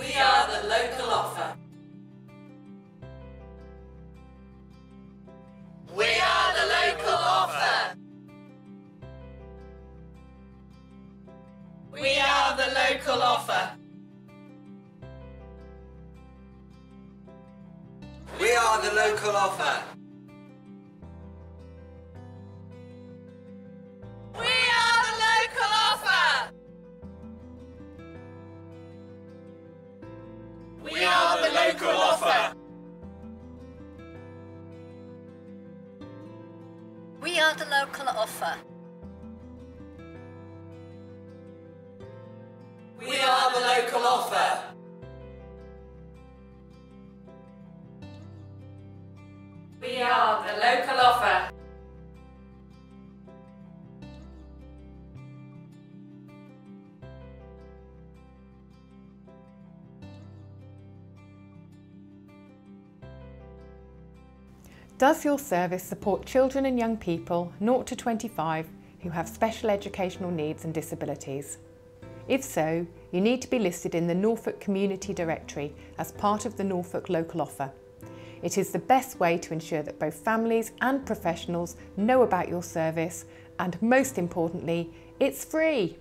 We are the local offer. We are the local offer. We are the local offer. We are the local offer. We are the local offer. We are the local offer. We are the local offer. We are the local offer. Does your service support children and young people 0 to 25 who have special educational needs and disabilities? If so, you need to be listed in the Norfolk Community Directory as part of the Norfolk local offer. It is the best way to ensure that both families and professionals know about your service and most importantly, it's free.